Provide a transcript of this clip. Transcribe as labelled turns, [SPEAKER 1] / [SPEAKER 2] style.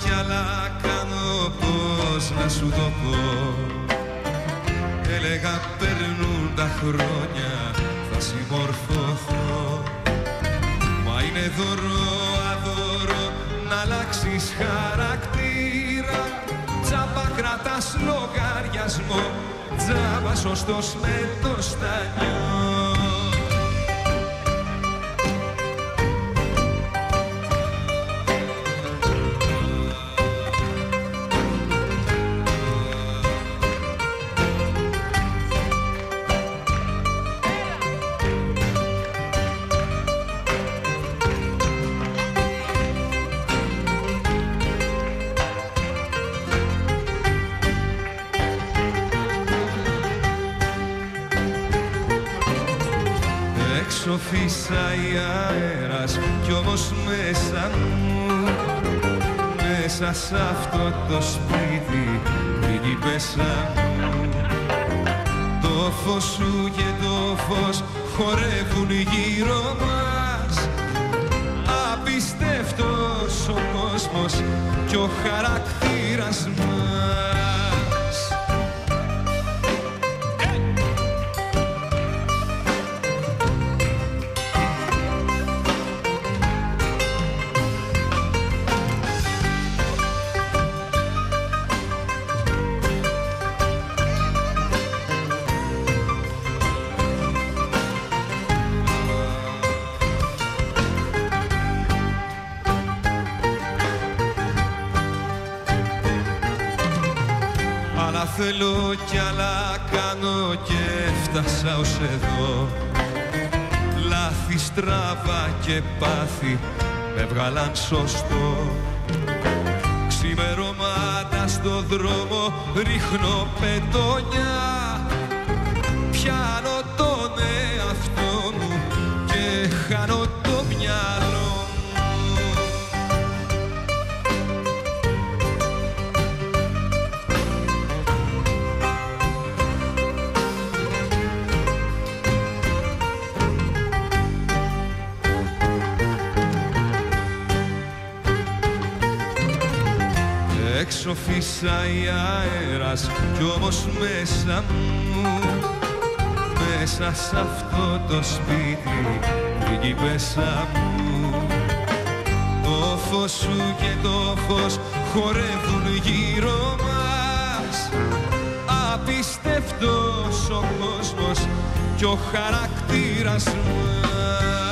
[SPEAKER 1] κι άλλα κάνω πως να σου το πω. Έλεγα περνούν τα χρόνια θα συμμορφωθώ. Μα είναι δώρο αδώρο να αλλάξεις χαρακτήρα. Τζάμπα κρατάς λογαριασμό Τζάμπα σωστός με το στανιό Έξω φύσαει αέρας κι όμως μέσα μου Μέσα σ' αυτό το σπίτι λίγη πέσα μου. Το φως σου και το φως χορεύουν γύρω μας. Απίστευτος ο κόσμος κι ο χαρακτήρας μας Άλλα θέλω κι άλλα κάνω και έφτασα ως εδώ. Λάθη στράβα και πάθη με βγάλαν σωστό. Ξημερώματα στο δρόμο ρίχνω πετόνια Έξω φύσαει αέρας κι όμως μέσα μου Μέσα σ' αυτό το σπίτι λίγη πέσα μου. Το φως σου και το φως χορεύουν γύρω μας. Απίστευτος ο κόσμος κι ο χαρακτήρας μας